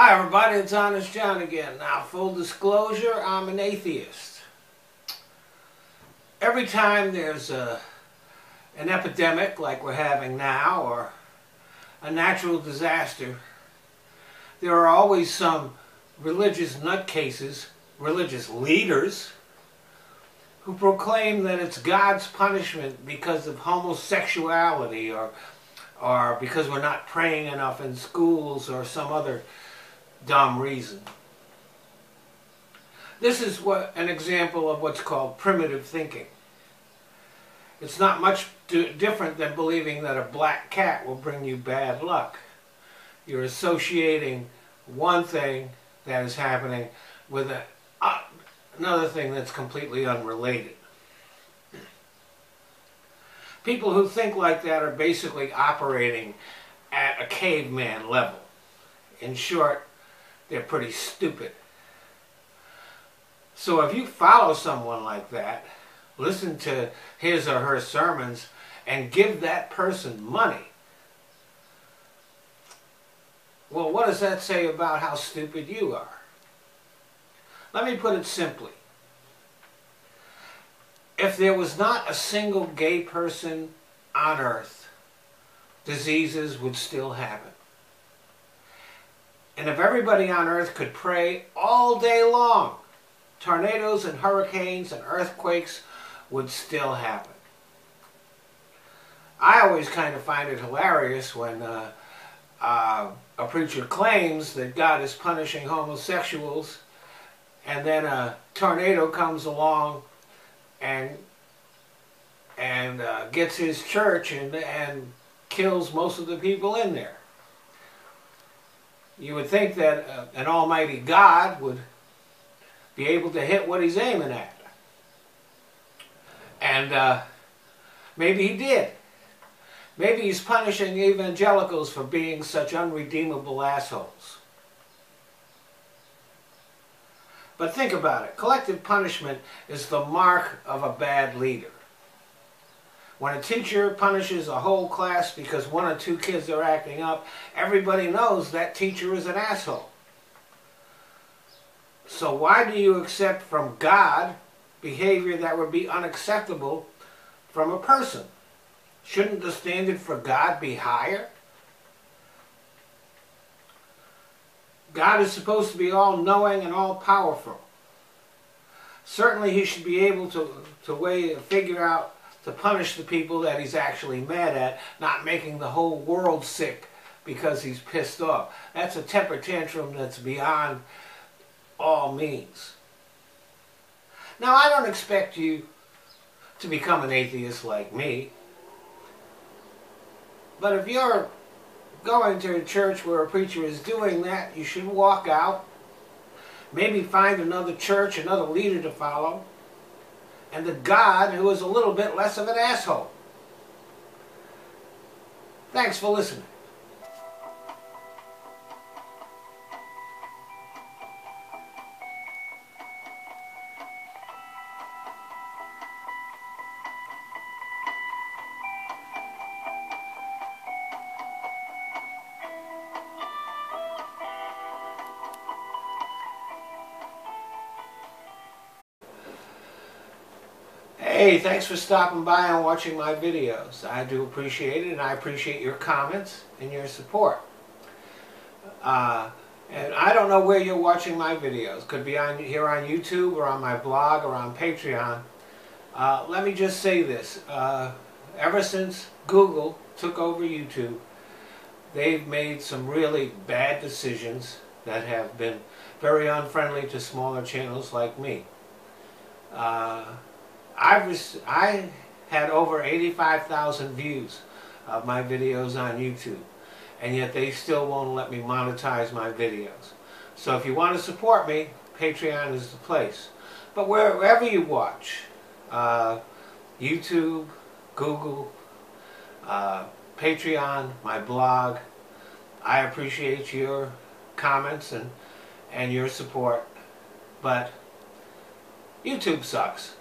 Hi everybody, it's Honest John again. Now, full disclosure, I'm an atheist. Every time there's a, an epidemic like we're having now or a natural disaster, there are always some religious nutcases, religious leaders, who proclaim that it's God's punishment because of homosexuality or or because we're not praying enough in schools or some other dumb reason. This is what an example of what's called primitive thinking. It's not much different than believing that a black cat will bring you bad luck. You're associating one thing that is happening with a, uh, another thing that's completely unrelated. People who think like that are basically operating at a caveman level. In short, they're pretty stupid. So if you follow someone like that, listen to his or her sermons, and give that person money, well, what does that say about how stupid you are? Let me put it simply. If there was not a single gay person on earth, diseases would still happen. And if everybody on earth could pray all day long, tornadoes and hurricanes and earthquakes would still happen. I always kind of find it hilarious when uh, uh, a preacher claims that God is punishing homosexuals and then a tornado comes along and and uh, gets his church and, and kills most of the people in there. You would think that uh, an almighty God would be able to hit what he's aiming at. And uh, maybe he did. Maybe he's punishing evangelicals for being such unredeemable assholes. But think about it. Collective punishment is the mark of a bad leader. When a teacher punishes a whole class because one or two kids are acting up, everybody knows that teacher is an asshole. So why do you accept from God behavior that would be unacceptable from a person? Shouldn't the standard for God be higher? God is supposed to be all-knowing and all-powerful. Certainly he should be able to, to weigh, figure out to punish the people that he's actually mad at, not making the whole world sick because he's pissed off. That's a temper tantrum that's beyond all means. Now, I don't expect you to become an atheist like me. But if you're going to a church where a preacher is doing that, you should walk out. Maybe find another church, another leader to follow and the God who is a little bit less of an asshole. Thanks for listening. Hey, thanks for stopping by and watching my videos. I do appreciate it, and I appreciate your comments and your support. Uh, and I don't know where you're watching my videos. Could be on here on YouTube or on my blog or on Patreon. Uh, let me just say this. Uh, ever since Google took over YouTube, they've made some really bad decisions that have been very unfriendly to smaller channels like me. Uh, I've I had over 85,000 views of my videos on YouTube and yet they still won't let me monetize my videos. So if you want to support me, Patreon is the place. But wherever you watch, uh, YouTube, Google, uh, Patreon, my blog, I appreciate your comments and, and your support. But YouTube sucks.